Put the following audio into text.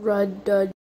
rudder